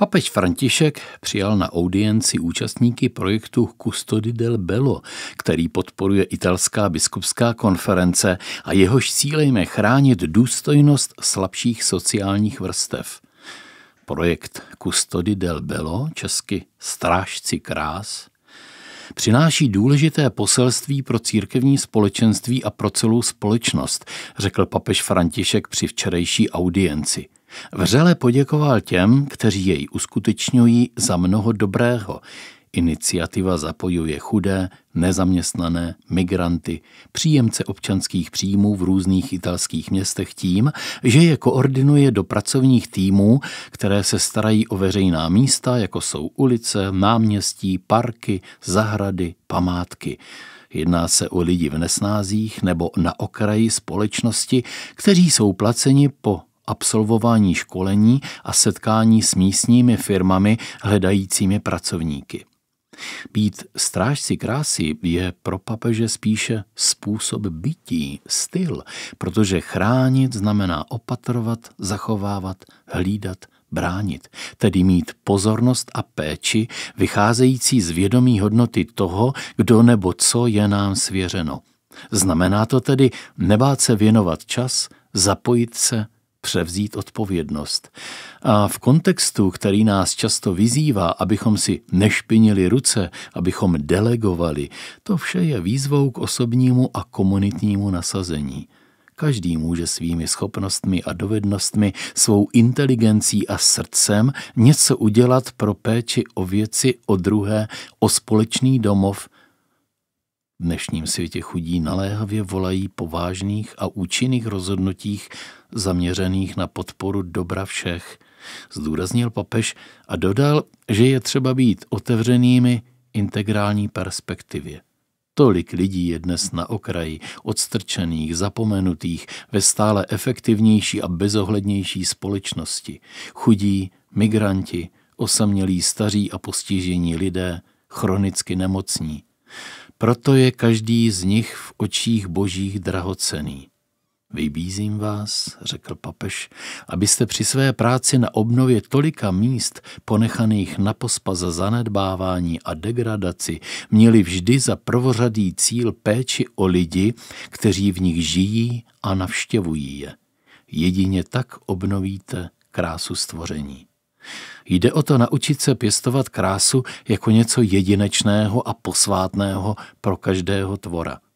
Papež František přijal na audienci účastníky projektu Custodi del Bello, který podporuje italská biskupská konference a jehož cílem je chránit důstojnost slabších sociálních vrstev. Projekt Custodi del Bello, česky Strážci krás, přináší důležité poselství pro církevní společenství a pro celou společnost, řekl papež František při včerejší audienci – Vřele poděkoval těm, kteří jej uskutečňují za mnoho dobrého. Iniciativa zapojuje chudé, nezaměstnané, migranty, příjemce občanských příjmů v různých italských městech tím, že je koordinuje do pracovních týmů, které se starají o veřejná místa, jako jsou ulice, náměstí, parky, zahrady, památky. Jedná se o lidi v nesnázích nebo na okraji společnosti, kteří jsou placeni po absolvování školení a setkání s místními firmami hledajícími pracovníky. Být strážci krásy je pro papeže spíše způsob bytí, styl, protože chránit znamená opatrovat, zachovávat, hlídat, bránit, tedy mít pozornost a péči vycházející z vědomí hodnoty toho, kdo nebo co je nám svěřeno. Znamená to tedy nebát se věnovat čas, zapojit se, převzít odpovědnost. A v kontextu, který nás často vyzývá, abychom si nešpinili ruce, abychom delegovali, to vše je výzvou k osobnímu a komunitnímu nasazení. Každý může svými schopnostmi a dovednostmi, svou inteligencí a srdcem něco udělat pro péči o věci, o druhé, o společný domov. V dnešním světě chudí naléhavě volají po vážných a účinných rozhodnutích zaměřených na podporu dobra všech, zdůraznil papež a dodal, že je třeba být otevřenými integrální perspektivě. Tolik lidí je dnes na okraji, odstrčených, zapomenutých, ve stále efektivnější a bezohlednější společnosti. Chudí, migranti, osamělí staří a postižení lidé, chronicky nemocní. Proto je každý z nich v očích božích drahocený. Vybízím vás, řekl papež, abyste při své práci na obnově tolika míst ponechaných na pospa za zanedbávání a degradaci měli vždy za prvořadý cíl péči o lidi, kteří v nich žijí a navštěvují je. Jedině tak obnovíte krásu stvoření. Jde o to naučit se pěstovat krásu jako něco jedinečného a posvátného pro každého tvora –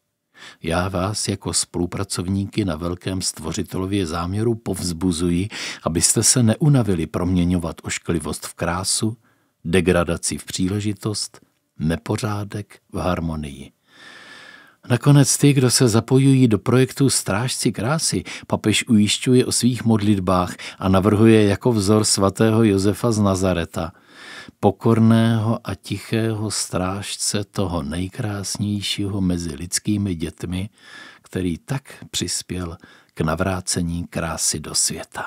já vás jako spolupracovníky na velkém stvořitelově záměru povzbuzuji, abyste se neunavili proměňovat ošklivost v krásu, degradaci v příležitost, nepořádek v harmonii. Nakonec ty, kdo se zapojují do projektu Strážci krásy, papež ujišťuje o svých modlitbách a navrhuje jako vzor svatého Josefa z Nazareta – pokorného a tichého strážce toho nejkrásnějšího mezi lidskými dětmi, který tak přispěl k navrácení krásy do světa.